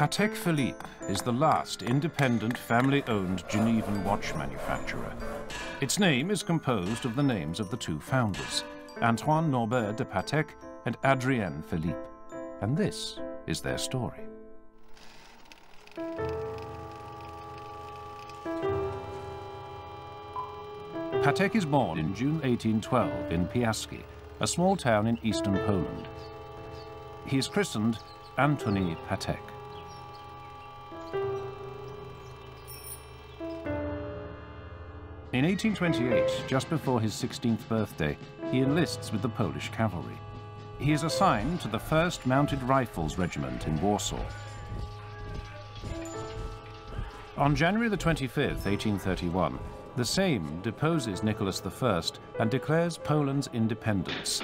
Patek Philippe is the last independent family-owned Genevan watch manufacturer. Its name is composed of the names of the two founders, Antoine Norbert de Patek and Adrien Philippe. And this is their story. Patek is born in June 1812 in Piaski, a small town in eastern Poland. He is christened Antony Patek. In 1828, just before his 16th birthday, he enlists with the Polish cavalry. He is assigned to the 1st Mounted Rifles Regiment in Warsaw. On January the 25th, 1831, the Sejm deposes Nicholas I and declares Poland's independence.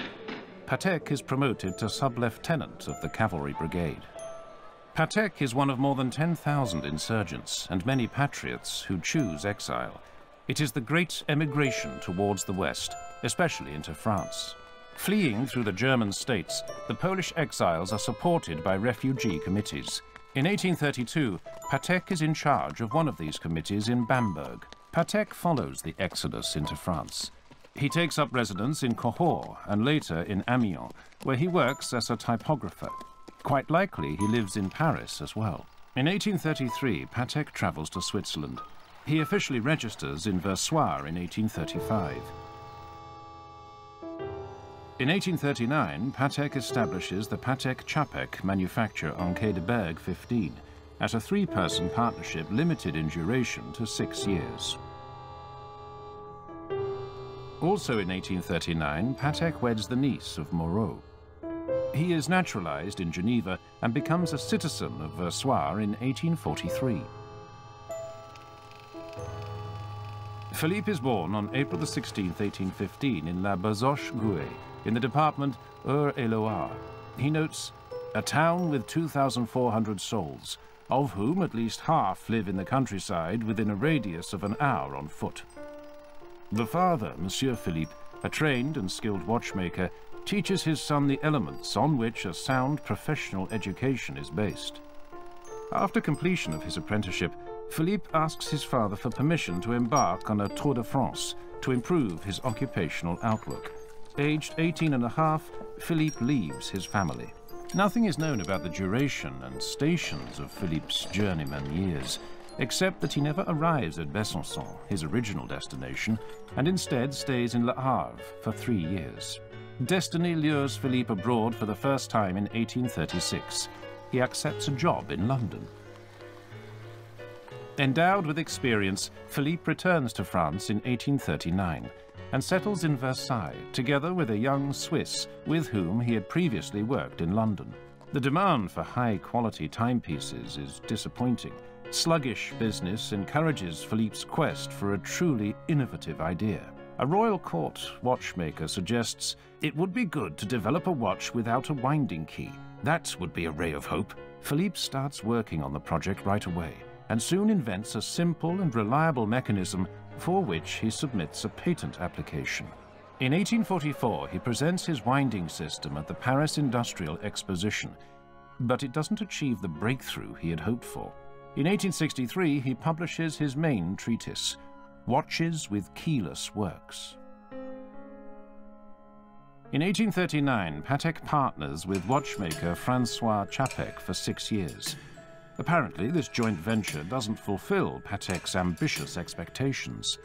Patek is promoted to sub-lieutenant of the cavalry brigade. Patek is one of more than 10,000 insurgents and many patriots who choose exile. It is the great emigration towards the west, especially into France. Fleeing through the German states, the Polish exiles are supported by refugee committees. In 1832, Patek is in charge of one of these committees in Bamberg. Patek follows the exodus into France. He takes up residence in Cahors and later in Amiens, where he works as a typographer. Quite likely he lives in Paris as well. In 1833, Patek travels to Switzerland. He officially registers in Versoix in 1835. In 1839, Patek establishes the Patek Czapek manufacture on Quai des Bergues 15 as a three-person partnership limited in duration to six years. Also in 1839, Patek weds the niece of Moreau. He is naturalized in Geneva and becomes a citizen of Versoix in 1843. Philippe is born on April 16, 1815, in La Bazoche-Gouet, in the department Eure-et-Loir. He notes, a town with 2,400 souls, of whom at least half live in the countryside within a radius of an hour on foot. The father, Monsieur Philippe, a trained and skilled watchmaker, teaches his son the elements on which a sound professional education is based. After completion of his apprenticeship, Philippe asks his father for permission to embark on a Tour de France to improve his occupational outlook. Aged 18 and a half, Philippe leaves his family. Nothing is known about the duration and stations of Philippe's journeyman years, except that he never arrives at Besançon, his original destination, and instead stays in Le Havre for three years. Destiny lures Philippe abroad for the first time in 1836. He accepts a job in London. Endowed with experience, Philippe returns to France in 1839 and settles in Versailles together with a young Swiss with whom he had previously worked in London. The demand for high-quality timepieces is disappointing. Sluggish business encourages Philippe's quest for a truly innovative idea. A royal court watchmaker suggests it would be good to develop a watch without a winding key. That would be a ray of hope. Philippe starts working on the project right away and soon invents a simple and reliable mechanism for which he submits a patent application. In 1844, he presents his winding system at the Paris Industrial Exposition, but it doesn't achieve the breakthrough he had hoped for. In 1863, he publishes his main treatise, Watches with Keyless Works. In 1839, Patek partners with watchmaker Francois Czapek for six years. Apparently, this joint venture doesn't fulfill Patek's ambitious expectations.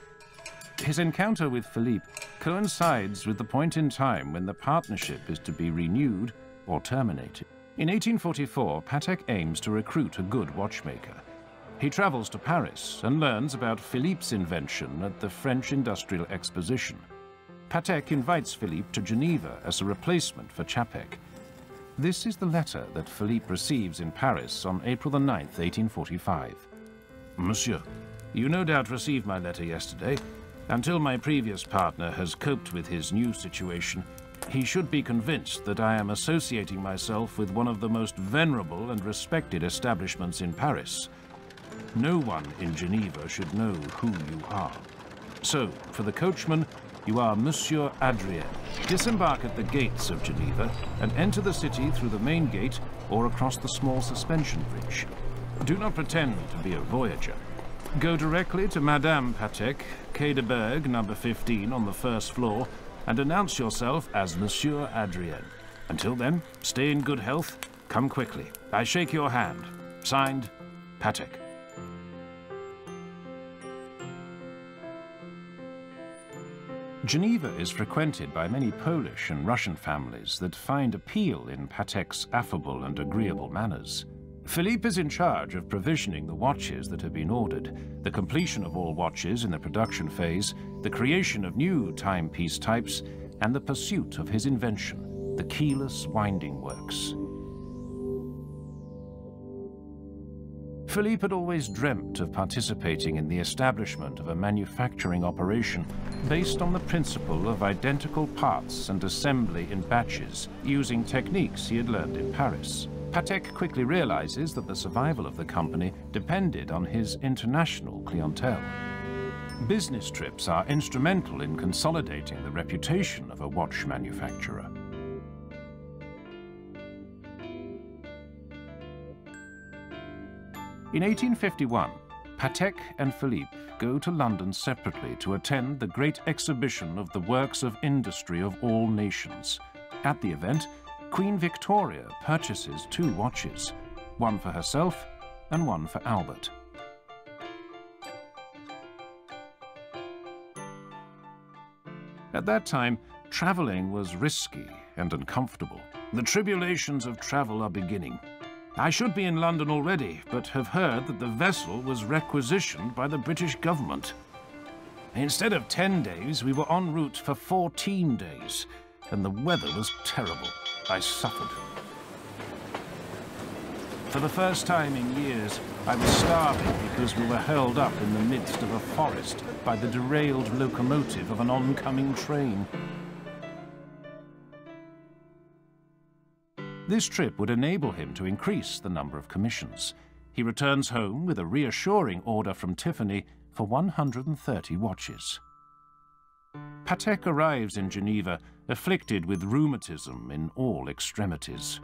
His encounter with Philippe coincides with the point in time when the partnership is to be renewed or terminated. In 1844, Patek aims to recruit a good watchmaker. He travels to Paris and learns about Philippe's invention at the French Industrial Exposition. Patek invites Philippe to Geneva as a replacement for Czapek. This is the letter that Philippe receives in Paris on April the 9th, 1845. Monsieur, you no doubt received my letter yesterday. Until my previous partner has coped with his new situation, he should be convinced that I am associating myself with one of the most venerable and respected establishments in Paris. No one in Geneva should know who you are. So, for the coachman, you are Monsieur Adrien. Disembark at the gates of Geneva and enter the city through the main gate or across the small suspension bridge. Do not pretend to be a voyager. Go directly to Madame Patek, Quai des Bergues, number 15 on the first floor, and announce yourself as Monsieur Adrien. Until then, stay in good health, come quickly. I shake your hand. Signed, Patek. Geneva is frequented by many Polish and Russian families that find appeal in Patek's affable and agreeable manners. Philippe is in charge of provisioning the watches that have been ordered, the completion of all watches in the production phase, the creation of new timepiece types, and the pursuit of his invention, the keyless winding works. Philippe had always dreamt of participating in the establishment of a manufacturing operation based on the principle of identical parts and assembly in batches, using techniques he had learned in Paris. Patek quickly realizes that the survival of the company depended on his international clientele. Business trips are instrumental in consolidating the reputation of a watch manufacturer. In 1851, Patek and Philippe go to London separately to attend the great exhibition of the works of industry of all nations. At the event, Queen Victoria purchases two watches, one for herself and one for Albert. At that time, travelling was risky and uncomfortable. The tribulations of travel are beginning. I should be in London already, but have heard that the vessel was requisitioned by the British government. Instead of 10 days, we were en route for 14 days, and the weather was terrible. I suffered. For the first time in years, I was starving because we were held up in the midst of a forest by the derailed locomotive of an oncoming train. This trip would enable him to increase the number of commissions. He returns home with a reassuring order from Tiffany for 130 watches. Patek arrives in Geneva afflicted with rheumatism in all extremities.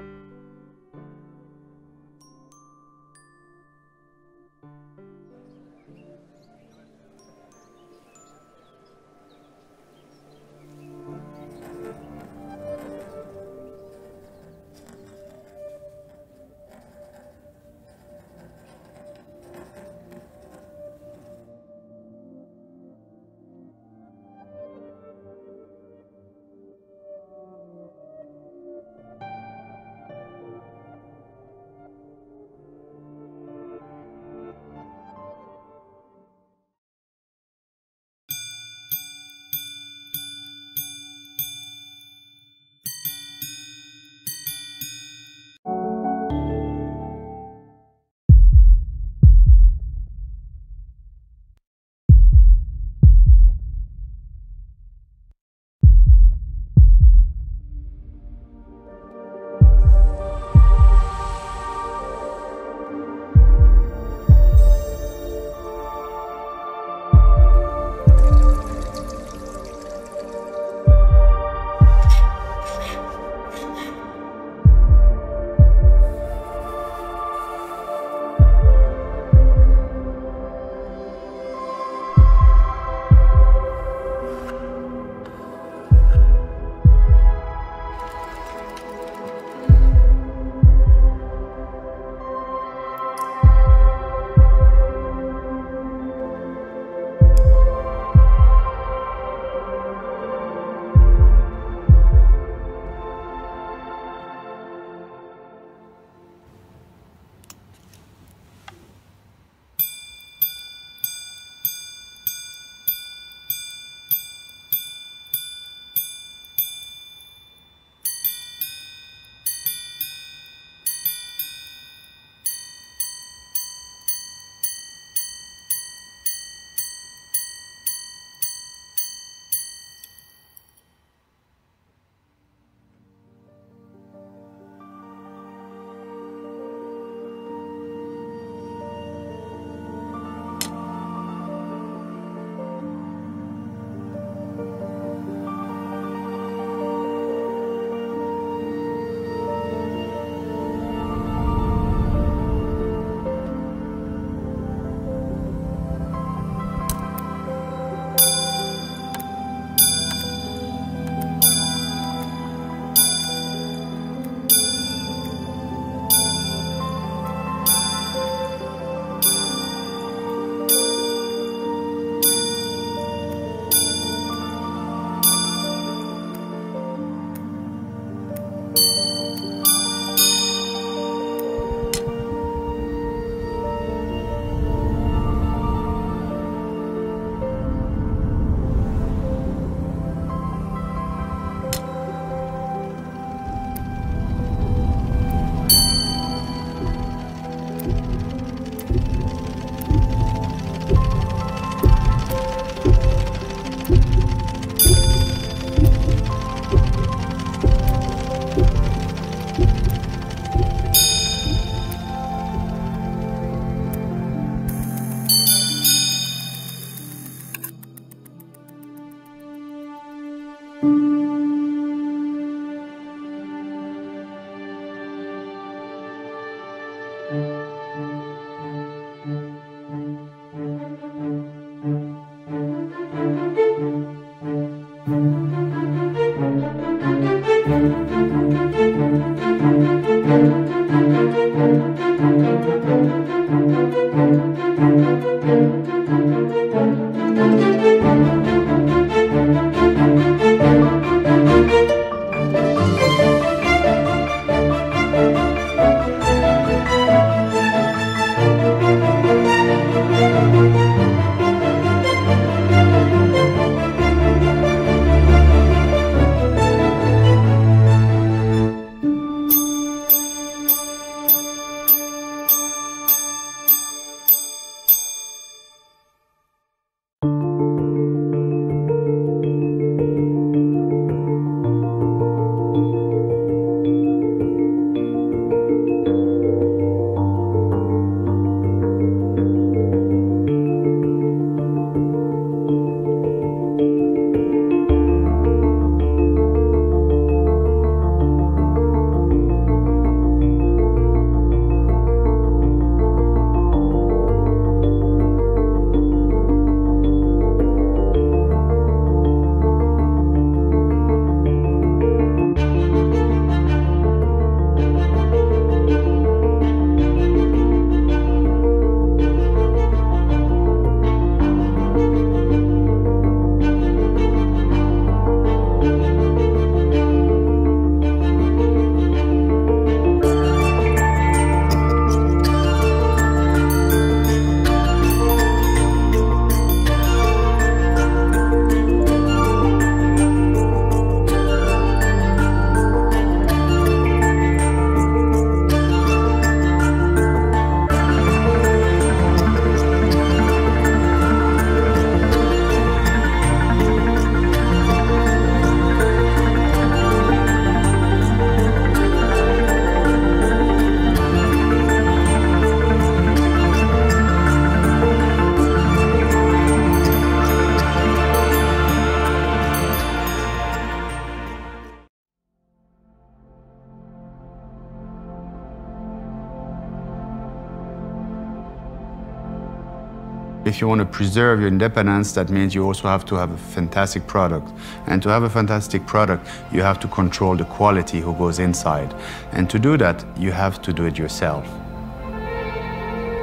If you want to preserve your independence, that means you also have to have a fantastic product. And to have a fantastic product, you have to control the quality who goes inside. And to do that, you have to do it yourself.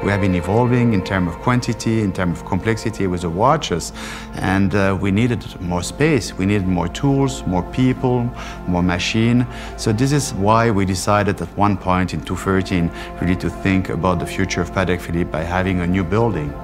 We have been evolving in terms of quantity, in terms of complexity with the watches, and uh, we needed more space. We needed more tools, more people, more machine. So this is why we decided at one point in 2013 really to think about the future of Patek Philippe by having a new building.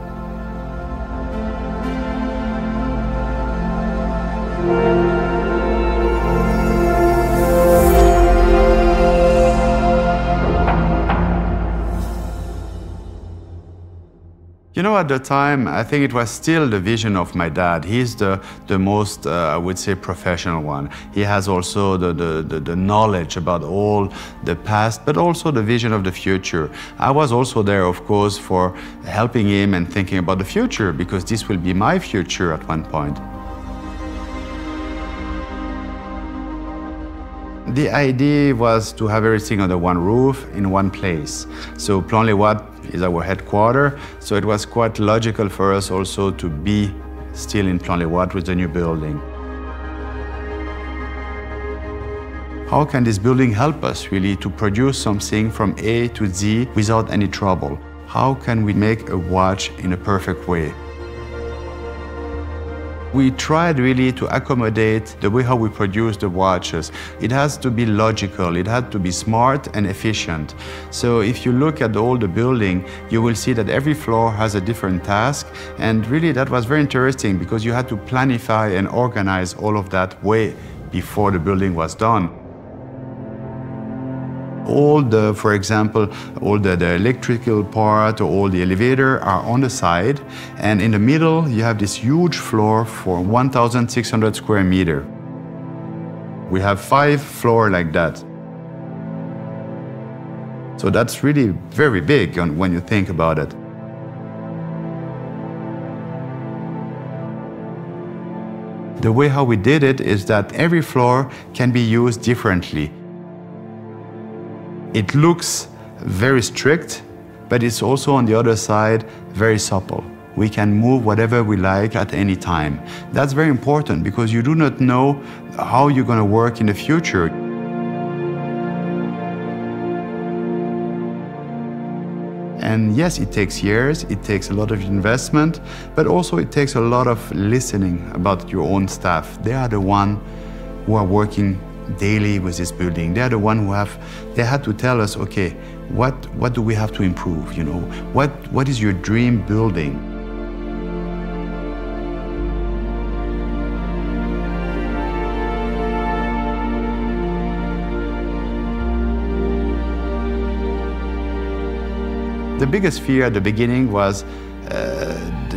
You know, at the time, I think it was still the vision of my dad. He's the, the most, uh, I would say, professional one. He has also the, the, the, the, knowledge about all the past, but also the vision of the future. I was also there, of course, for helping him and thinking about the future, because this will be my future at one point. The idea was to have everything under one roof in one place. So Plan-les-Ouates is our headquarters, so it was quite logical for us also to be still in Plan-les-Ouates with the new building. How can this building help us really to produce something from A to Z without any trouble? How can we make a watch in a perfect way? We tried really to accommodate the way how we produce the watches. It has to be logical, it had to be smart and efficient. So if you look at all the building, you will see that every floor has a different task. And really that was very interesting because you had to planify and organize all of that way before the building was done all the, for example, all the, the electrical part or all the elevator are on the side. And in the middle, you have this huge floor for 1,600 square meter. We have five floor like that. So that's really very big when you think about it. The way how we did it is that every floor can be used differently. It looks very strict, but it's also on the other side very supple. We can move whatever we like at any time. That's very important because you do not know how you're going to work in the future. And yes, it takes years, it takes a lot of investment, but also it takes a lot of listening about your own staff. They are the one who are working daily with this building. They are the one who have, they had to tell us, okay, what, what do we have to improve, you know? What, what is your dream building? The biggest fear at the beginning was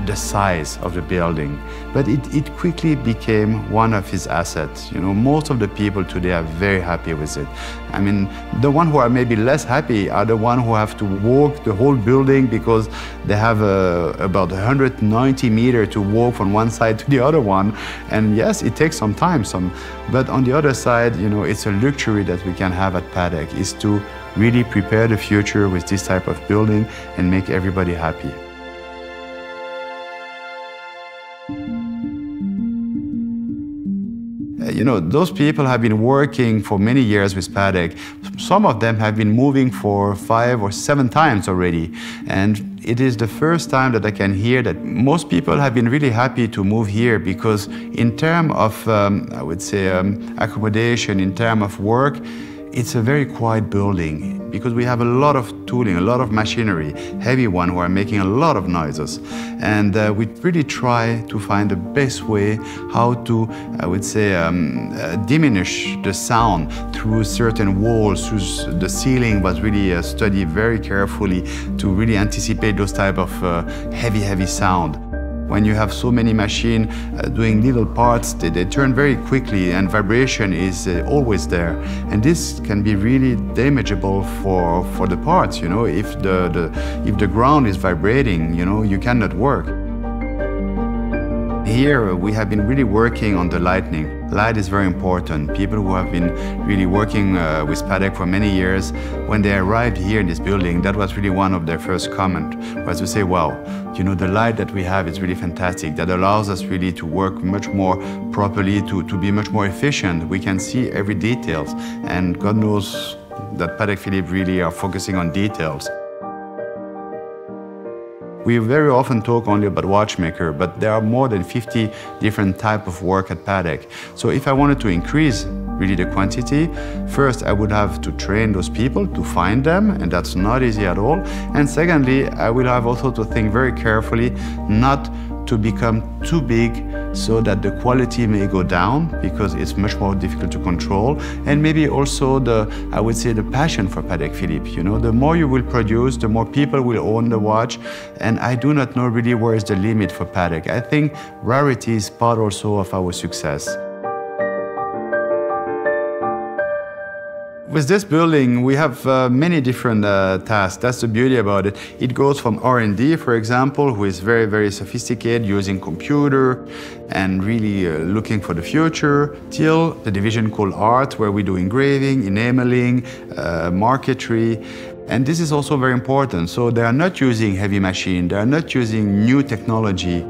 the size of the building, but it, it quickly became one of his assets. You know, most of the people today are very happy with it. I mean, the one who are maybe less happy are the one who have to walk the whole building because they have uh, about 190 meter to walk from one side to the other one. And yes, it takes some time, some, but on the other side, you know, it's a luxury that we can have at Patek is to really prepare the future with this type of building and make everybody happy. You know, those people have been working for many years with Patek. Some of them have been moving for five or seven times already. And it is the first time that I can hear that most people have been really happy to move here because in terms of, um, I would say, um, accommodation, in terms of work, it's a very quiet building because we have a lot of tooling, a lot of machinery, heavy one who are making a lot of noises. And uh, we really try to find the best way how to, I would say, um, uh, diminish the sound through certain walls, through the ceiling was really uh, studied very carefully to really anticipate those type of uh, heavy, heavy sound. When you have so many machines uh, doing little parts, they, they, turn very quickly and vibration is uh, always there. And this can be really damageable for, for the parts, you know, if the, the, if the ground is vibrating, you know, you cannot work. Here we have been really working on the lighting. Light is very important. People who have been really working uh, with Patek for many years, when they arrived here in this building, that was really one of their first comment, was to say, wow, you know, the light that we have is really fantastic. That allows us really to work much more properly, to, to be much more efficient. We can see every details. And God knows that Patek Philippe really are focusing on details. We very often talk only about watchmaker, but there are more than 50 different type of work at Patek. So if I wanted to increase really the quantity, first I would have to train those people to find them, and that's not easy at all. And secondly, I will have also to think very carefully not to become too big so that the quality may go down because it's much more difficult to control. And maybe also the I would say the passion for Patek Philippe you know? The more you will produce the more people will own the watch. And I do not know really where is the limit for Patek I think rarity is part also of our success With this building, we have uh, many different uh, tasks. That's the beauty about it. It goes from R&D, for example, who is very, very sophisticated, using computer and really uh, looking for the future, till the division called Art, where we do engraving, enameling, uh, marquetry, and this is also very important. So they are not using heavy machine, they are not using new technology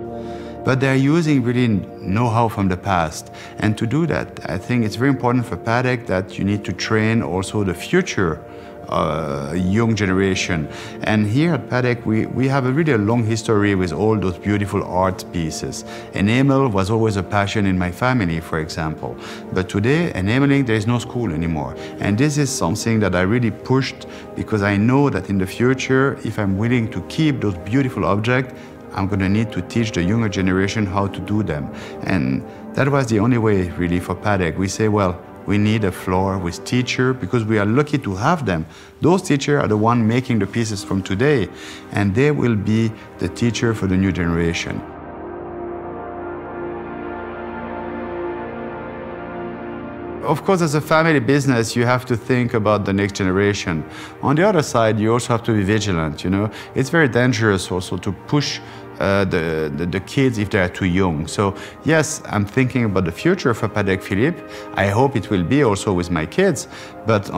but they're using really know-how from the past. And to do that, I think it's very important for Patek that you need to train also the future uh, young generation. And here at Patek, we, we have a really a long history with all those beautiful art pieces. Enamel was always a passion in my family, for example. But today, enameling, there is no school anymore. And this is something that I really pushed because I know that in the future, if I'm willing to keep those beautiful objects, I'm going to need to teach the younger generation how to do them. And that was the only way, really, for Patek. We say, well, we need a floor with teacher because we are lucky to have them. Those teachers are the one making the pieces from today, and they will be the teacher for the new generation. Of course, as a family business, you have to think about the next generation. On the other side, you also have to be vigilant, you know. It's very dangerous also to push uh, the, the, the, kids if they are too young. So yes, I'm thinking about the future for Patek Philippe. I hope it will be also with my kids, but